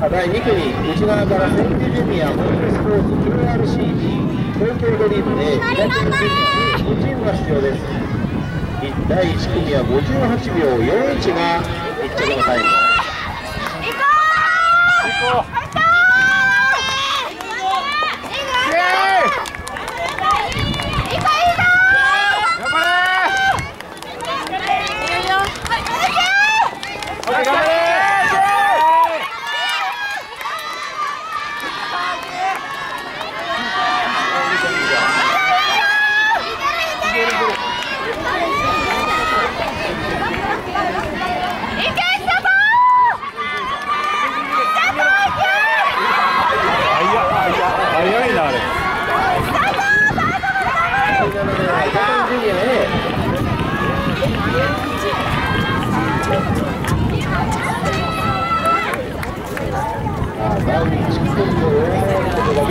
第2組内側からセンテジュニアモールスポーツ QRC 東京ドリームで左のジュニアに2チームが出場です第1組は58秒41が1着のタイム行こう第1組・スタート!